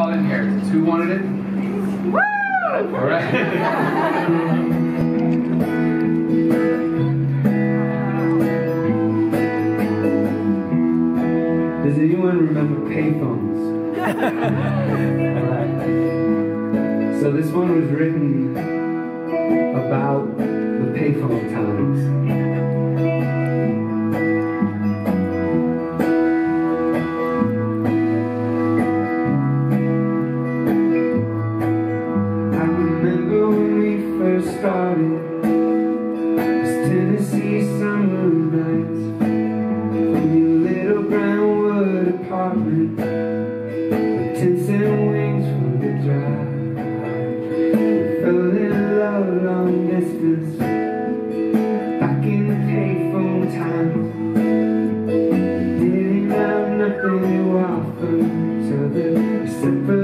All. Who wanted it? Woo! All right. Does anyone remember payphones? so this one was written about the payphone times. Started. This Tennessee summer nights From your little brown wood apartment With ten cent wings for the drive. We fell in love long distance Back in the payphone times didn't have nothing to offer each other Except for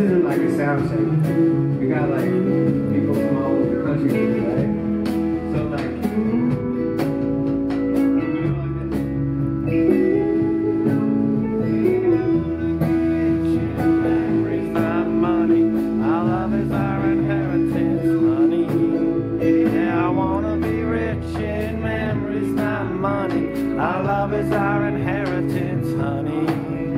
isn't like a sound check. We got like people from all over the country here, right? So like. Our love is our inheritance, honey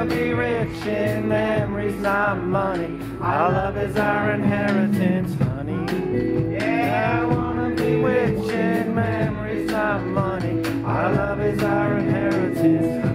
wanna be rich in memories, not money. Our love is our inheritance, honey. Yeah, I wanna be rich in memories, not money. Our love is our inheritance, honey.